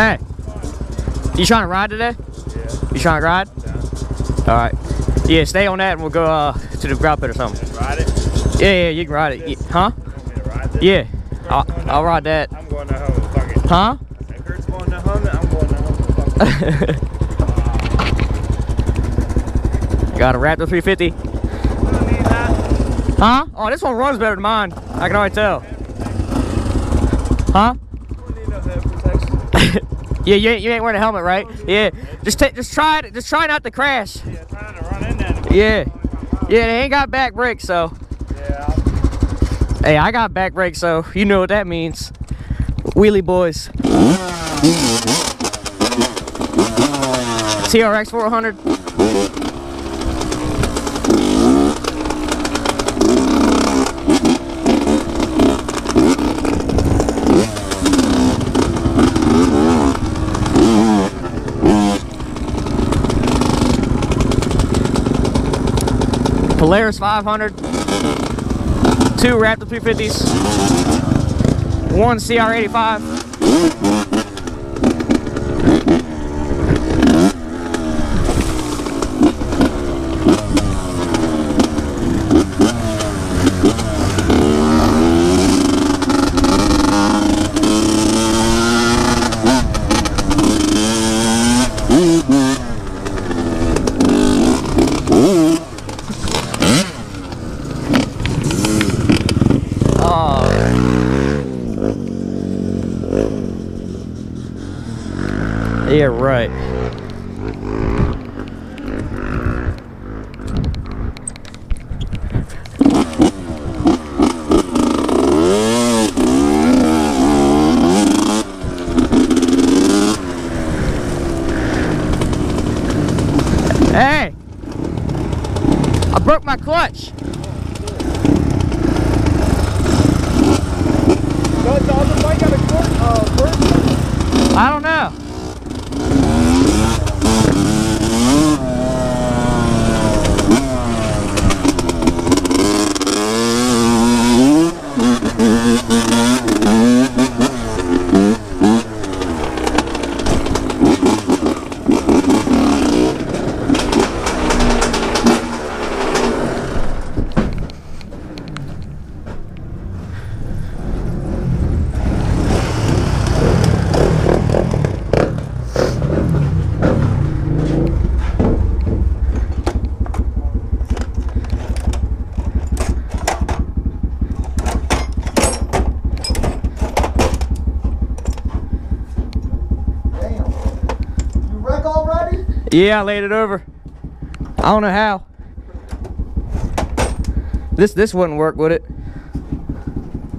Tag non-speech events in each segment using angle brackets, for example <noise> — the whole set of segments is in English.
Hey, you trying to ride today? Yeah. You trying to ride? All right. Yeah, stay on that and we'll go uh, to the ground pit or something. Ride it. Yeah, yeah, you can ride it. Yeah, Huh? You want me to ride? Yeah. I'll, I'll ride that. I'm going to home. Fuck it. Huh? If Kurt's going to home, I'm going to home. <laughs> Got a Raptor 350. You don't need that. Huh? Oh, this one runs better than mine. I can already tell. Huh? You don't need no head protection. Yeah, you ain't, you ain't wearing a helmet, right? Yeah. Just take, just try it. Just try not to crash. Yeah, trying to run in there. Yeah. Yeah, they ain't got back brakes, so. Yeah. Hey, I got back brakes, so you know what that means. Wheelie boys. <laughs> TRX 400. Polaris 500 two Raptor 350s, one CR85. Oh. Yeah, right. Hey! I broke my clutch. Does the other bike got a court, uh? I don't know. Damn. You wreck already? Yeah, I laid it over. I don't know how. This this wouldn't work, would it?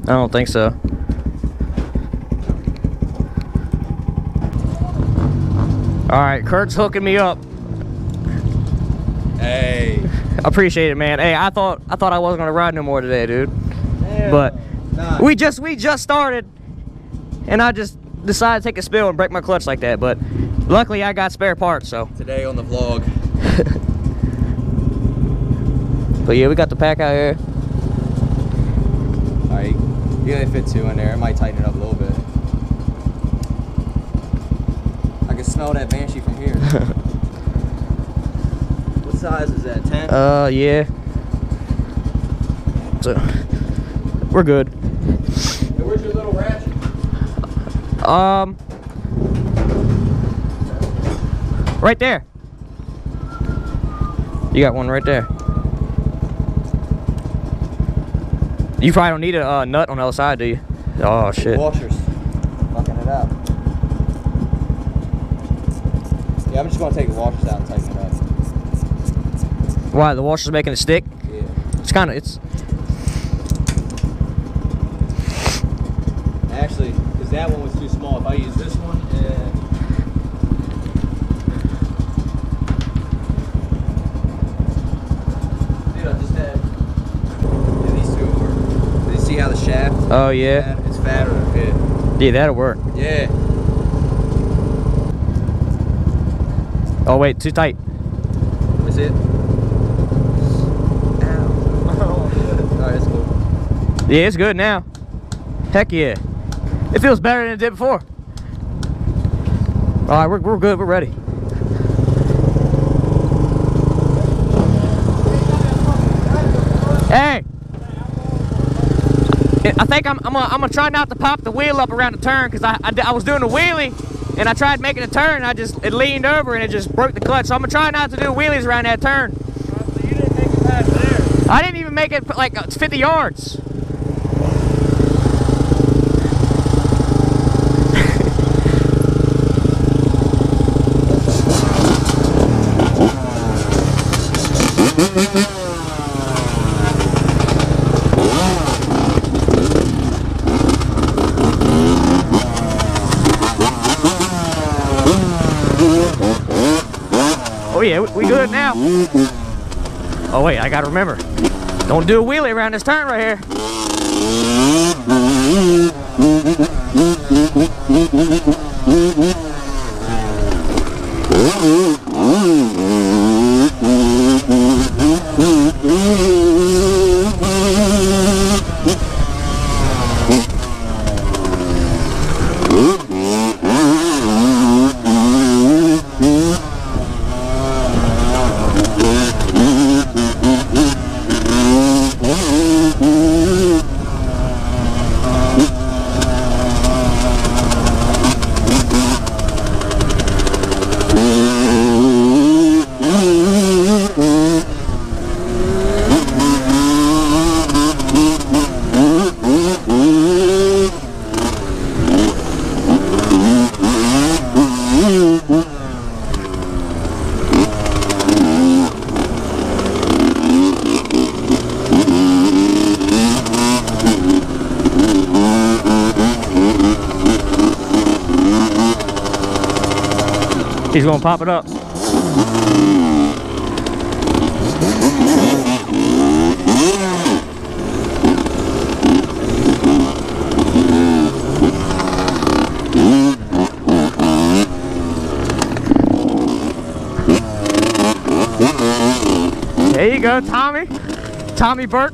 I don't think so. All right, Kurt's hooking me up. Hey. Appreciate it, man. Hey, I thought I thought I wasn't gonna ride no more today, dude. But Nah. we just we just started, and I just decided to take a spill and break my clutch like that. But luckily, I got spare parts, so. Today on the vlog. <laughs> But yeah, we got the pack out here. Alright. You gotta fit two in there. It might tighten it up a little bit. I can smell that banshee from here. <laughs> what size is that? 10? Uh, yeah. So, we're good. Hey, where's your little ratchet? Um, right there. You got one right there. You probably don't need a uh, nut on the other side, do you? Oh shit. Washers. Fucking it up. Yeah, I'm just gonna take the washers out and tighten it up. Why the washer's making it stick? Yeah. It's kind of it's. Actually, because that one was small. If I use this one, and Dude, I just had yeah, these two work. Did you see how the shaft? Oh yeah. It's fatter. Yeah, that'll work. Yeah. Oh wait, too tight. Is it? Ow. <laughs> Oh, Alright, that's cool. Yeah, it's good now. Heck yeah. It feels better than it did before. All right, we're, we're good. We're ready. Hey. I think I'm, I'm, gonna, I'm gonna try not to pop the wheel up around the turn because I, I, I was doing a wheelie and I tried making a turn and I just it leaned over and it just broke the clutch. So I'm gonna try not to do wheelies around that turn. So didn't make it past there. I didn't even make it like uh, 50 yards. Oh yeah, we, good now. Oh wait, I gotta remember. Don't do a wheelie around this turn right here. He's gonna pop it up. There you go, Tommy. Tommy Birch.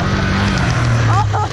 Oh,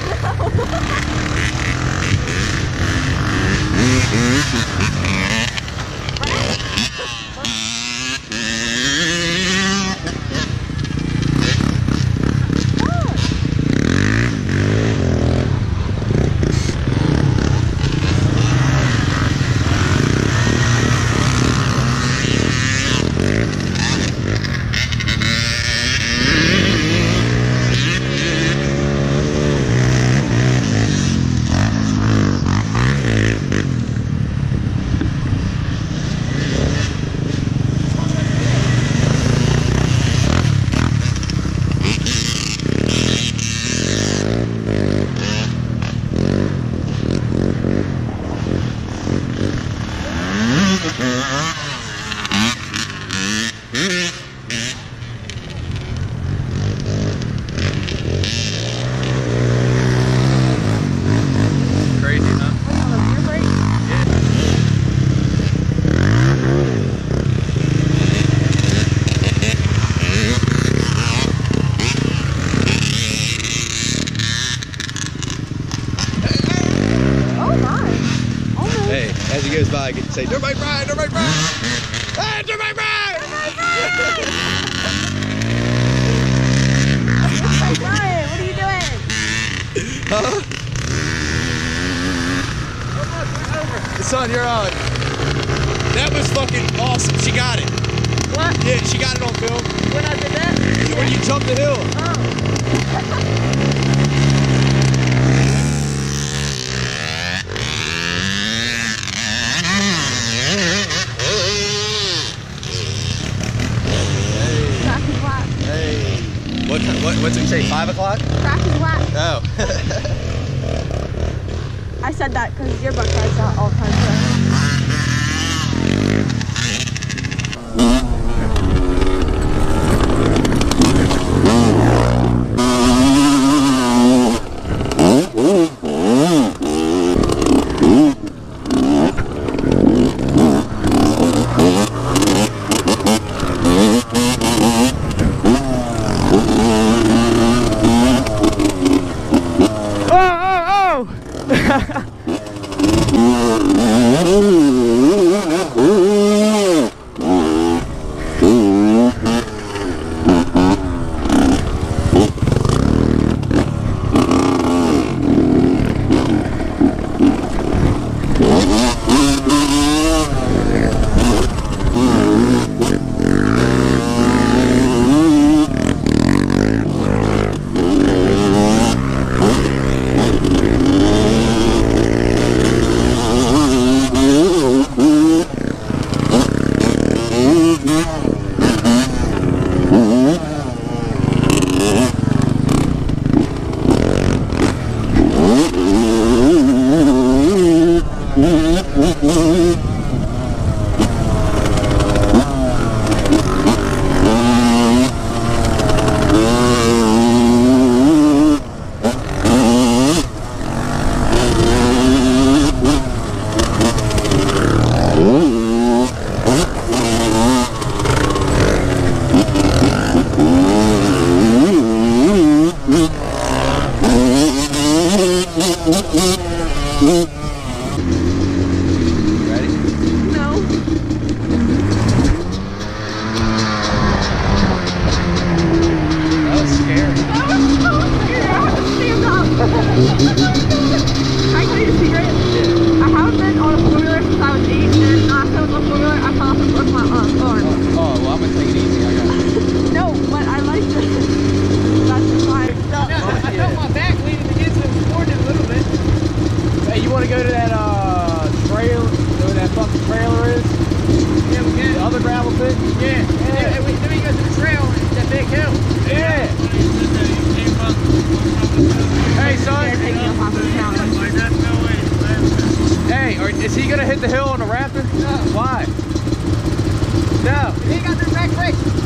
Crazy, <laughs> huh? Oh my. Almost. Hey, as he goes by, I get to say, dirt bike ride, dirt bike ride! <laughs> Hey, dirt bike ride! Hey, Brian, what are you doing? Huh? Son, you're on. That was fucking awesome. She got it. What? Yeah, she got it on film. When I did that? When you jumped the hill. Oh. <laughs> Crack is whack. Hey. What, what, what's it say, 5 o'clock? Crack is whack. Oh. <laughs> I said that because your butt cries out all the time. Hit the hill on the Raptor? No. Why? No. He got no back brakes.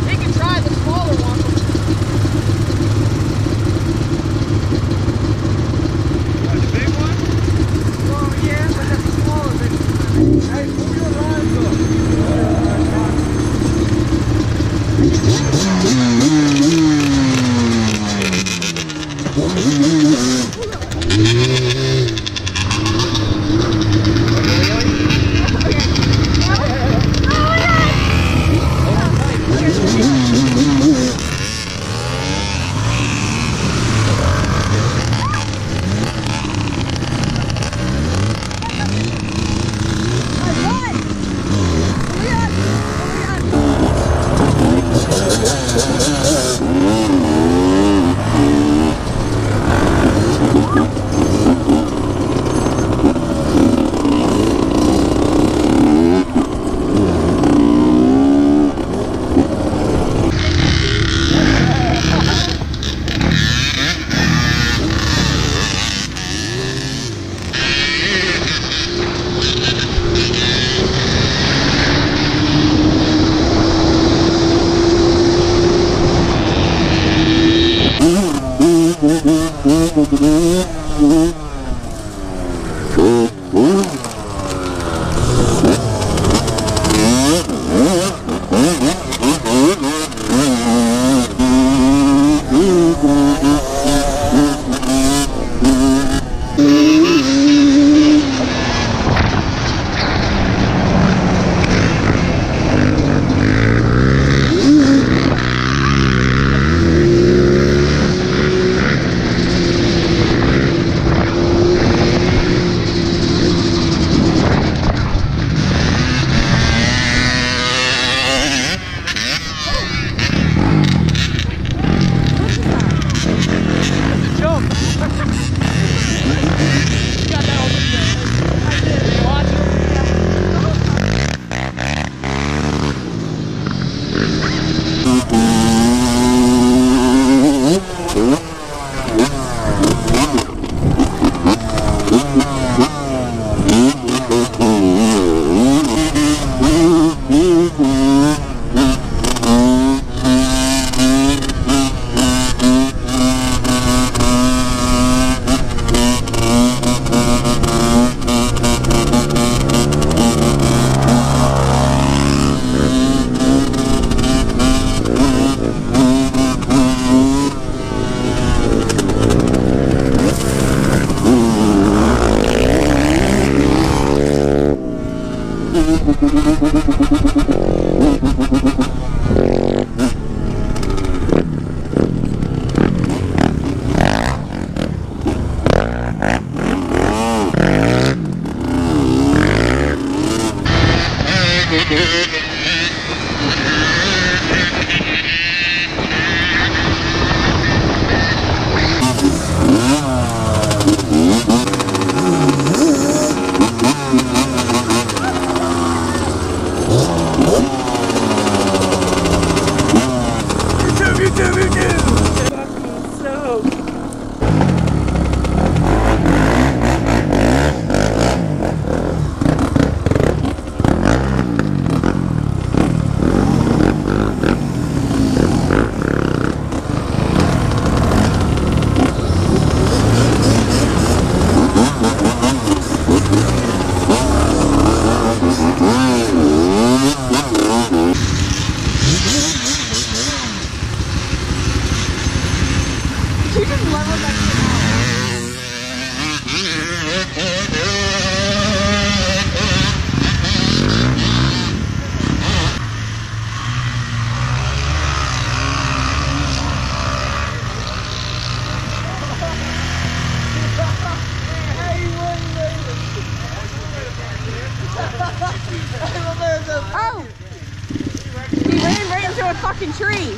Fucking tree.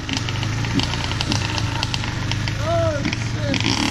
Oh, shit.